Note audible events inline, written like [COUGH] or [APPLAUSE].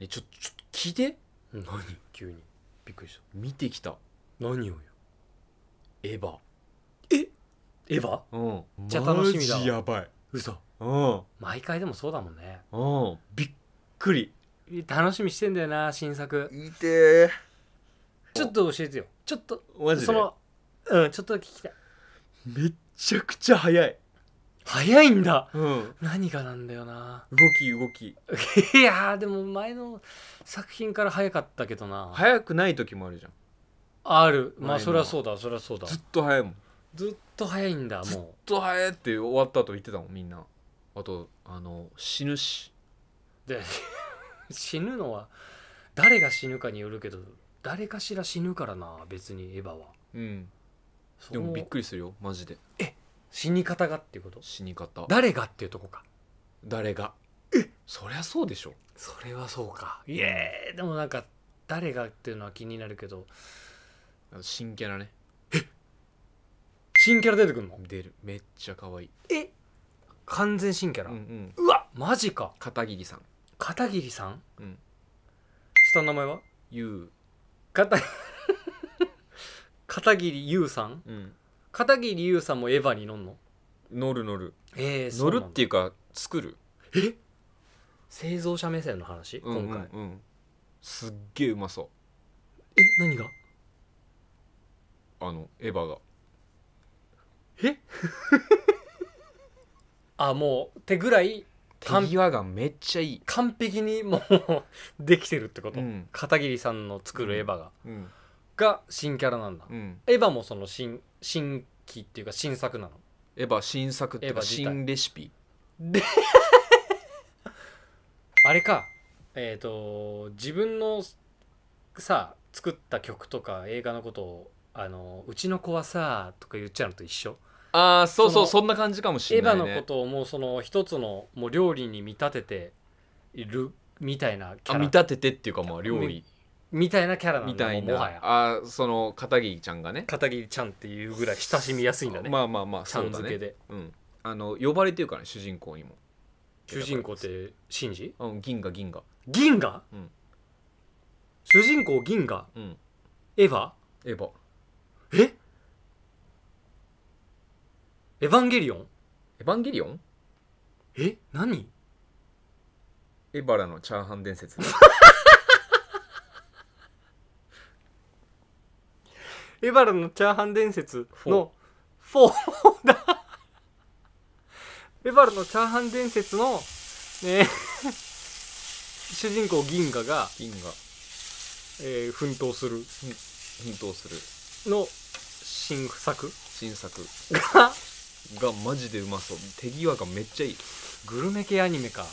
えちょちょっと聞いて。何？急に。びっくりした。見てきた。何をよ。エヴァ。エヴァ？うん。ちゃ楽しみだわ。マジやばい。嘘。うん。毎回でもそうだもんね。うん。びっくり。楽しみしてんだよな新作。いてちょっと教えてよ。ちょっとマジで？そのうんちょっと聞きたい。めっちゃくちゃ早い早いんだ。うん。何がなんだよな。動き動き。[LAUGHS] いやーでも前の作品から早かったけどな。早くない時もあるじゃん。ある。まあそりゃそうだそりゃそうだ。ずっと早いもん。ずっと早いんだずっもと早いって終わった後言ってたもんみんな。あとあの死ぬし。うで [LAUGHS] 死ぬのは誰が死ぬかによるけど誰かしら死ぬからな別にエヴァは。うん。そでもびっりくりするよマジで死に方がっていうこと？死に方。誰がっていうとこか。誰が。え？そりゃそうでしょ。それはそうか。いえでもなんか誰がっていうのは気になるけど。新キャラね。新キャラ出てくるの？出る。めっちゃ可愛い。え？完全新キャラ、うんうん。うわ！マジか。片桐さん。片桐さん？うん。下の名前は？ゆ片 [LAUGHS] 片桐優さん？ううん片桐優さんもエヴァに乗んの？乗る乗る。えー、乗るっていうか作る。え？製造者目線の話？今回、うんうん。うんすっげえうまそえ何が？うあのエヴァが。え？[LAUGHS] あもう手ぐらい手完際がめっちゃいい。完璧にもうできてるってこと、うん。片桐さんの作るエヴァが、うん。が新キャラなんだ、うん。エヴァもその新新規っていうか新作なの？エヴァ新作っていうかエヴァ自体。新レシピ。で [LAUGHS] あれか。えっ、と自分のさ作った曲とか映画のことをあのうちの子はさとか言っちゃうのと一緒。ああそうそうそそんな感じかもしエれないね。ヴァのことをもうその一つのもう料理に見立てているみたいなキャラ。あ見立ててっていうかまあ料理みたいなキャラなんだみたいな。もはや。あーその片桐ちゃんがね。片桐ちゃんっていうぐらい親しみやすいんだね、まあまあまあちゃそうんだね。付けで、うん。あの呼ばれてるからね主人公にも。主人公ってシンジ？うん銀河銀河。銀河、うん。主人公銀河？うん。エヴァ？エヴァ。え？エヴァンゲリオン？エヴァンゲリオン？え？何？エバラのチャーハン伝説 [LAUGHS] エバラのチャーハン伝説の4だ。エバラのチャーハン伝説のね主人公銀河が、銀河。えー奮闘する。奮闘する。の新作。新作。ががマジでうまそう。手際がめっちゃいい。グルメ系アニメか